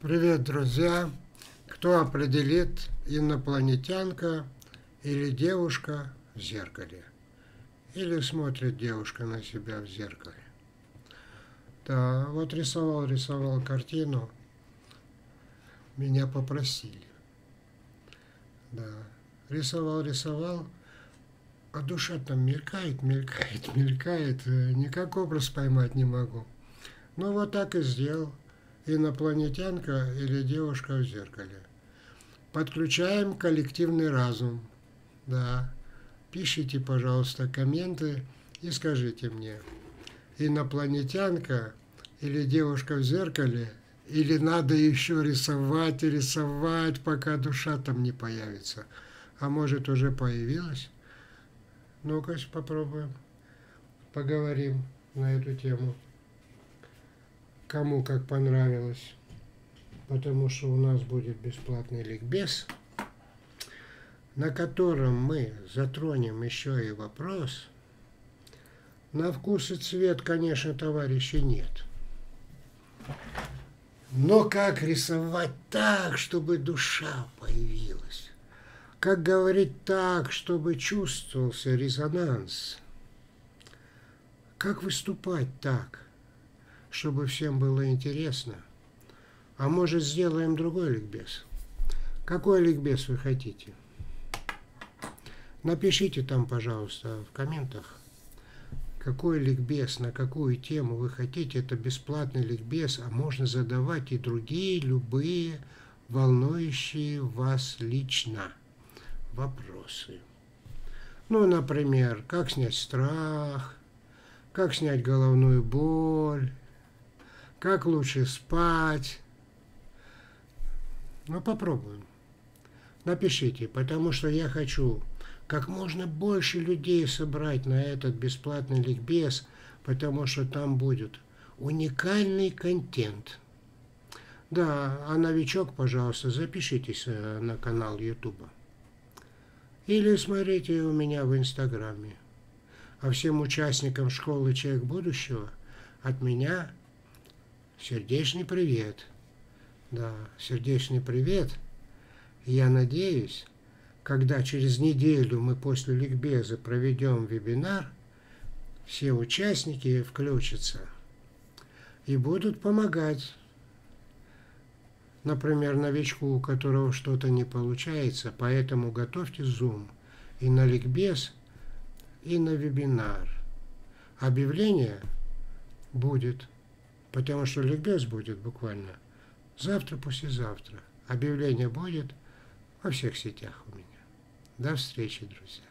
Привет, друзья! Кто определит, инопланетянка или девушка в зеркале? Или смотрит девушка на себя в зеркале? Да, вот рисовал, рисовал картину, меня попросили. Да, рисовал, рисовал, а душа там мелькает, мелькает, мелькает, никак образ поймать не могу. Ну вот так и сделал. Инопланетянка или девушка в зеркале. Подключаем коллективный разум. Да. Пишите, пожалуйста, комменты и скажите мне, инопланетянка или девушка в зеркале, или надо еще рисовать и рисовать, пока душа там не появится. А может уже появилась? Ну-ка, попробуем. Поговорим на эту тему. Кому как понравилось. Потому что у нас будет бесплатный ликбез, на котором мы затронем еще и вопрос. На вкус и цвет, конечно, товарищи, нет. Но как рисовать так, чтобы душа появилась? Как говорить так, чтобы чувствовался резонанс? Как выступать так, чтобы всем было интересно? А может, сделаем другой ликбез? Какой ликбез вы хотите? Напишите там, пожалуйста, в комментах, какой ликбез, на какую тему вы хотите. Это бесплатный ликбез, а можно задавать и другие, любые, волнующие вас лично вопросы. Ну, например, как снять страх, как снять головную боль, как лучше спать. Ну, попробуем. Напишите, потому что я хочу как можно больше людей собрать на этот бесплатный ликбез, потому что там будет уникальный контент. Да, а новичок, пожалуйста, запишитесь э, на канал Ютуба. Или смотрите у меня в Инстаграме. А всем участникам школы «Человек будущего» от меня сердечный привет. Да, сердечный привет. Я надеюсь, когда через неделю мы после ликбеза проведем вебинар, все участники включатся и будут помогать например, новичку, у которого что-то не получается, поэтому готовьте Zoom и на ликбез, и на вебинар. Объявление будет, потому что ликбез будет буквально завтра, послезавтра. Объявление будет во всех сетях у меня. До встречи, друзья.